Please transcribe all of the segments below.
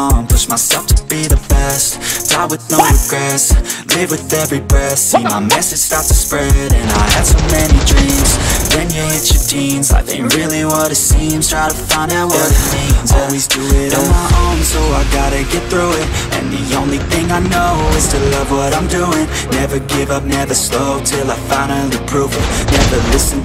along Push myself to be the best, die with no regrets. Live with every breath, see my message start to spread. And I had so many dreams, then you hit your teens. Life ain't really what it seems, try to find out what it means. Always do it on my own, so I gotta get through it. And the only thing I know is to love what I'm doing. Never give up, never slow, till I finally prove it. Never listen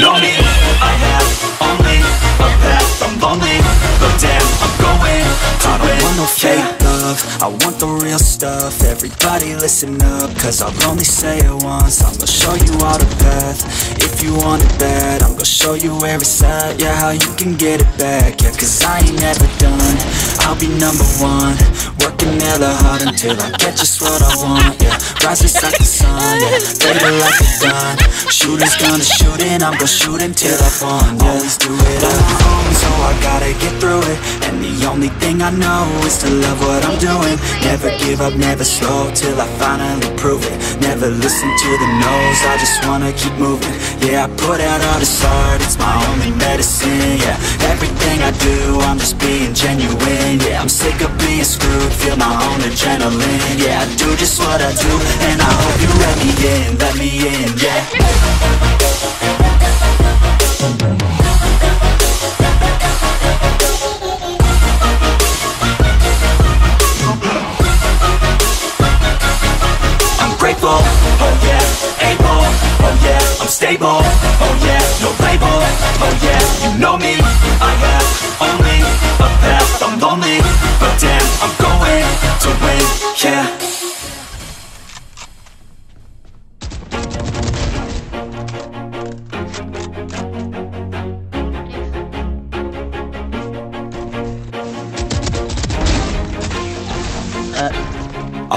yeah, you know me, I have only a path, I'm lonely, but damn, I'm going. To I don't want no fake love, I want the real stuff, everybody listen up, cause I'll only say it once, I'm gonna show you all the path, if you want it bad, I'm gonna show you where it's at, yeah, how you can get it back, yeah, cause I ain't never done, be number one, working hella hard until I get just what I want, yeah, rises like the sun, yeah, later like a gun, shooters gonna shoot and I'm gonna shoot until I won, yeah, always do it on my own, so I gotta get through it, and the only thing I know is to love what I'm doing, never give up, never slow, till I finally prove it, never listen to the no's, I just wanna keep moving, yeah, I put out all this art, it's my only medicine, yeah, everything I do, I'm just being genuine, yeah, I'm sick of being screwed, feel my own adrenaline, yeah, I do just what I do, and I hope you let me in, let me in, yeah. I'm grateful, oh yeah, able, oh yeah, I'm stable, oh yeah, no label, oh yeah,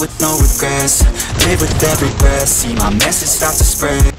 with no regrets. Live with every breath, see my message start to spread